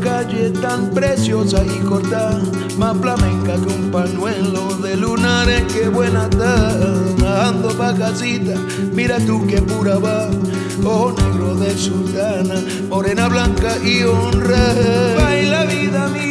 Calle tan preciosa y corta, más flamenca que un pañuelo de lunares, que buena está, ando pa' casita, mira tú que pura va, ojo negro de sultana, morena blanca y honra, baila vida mía,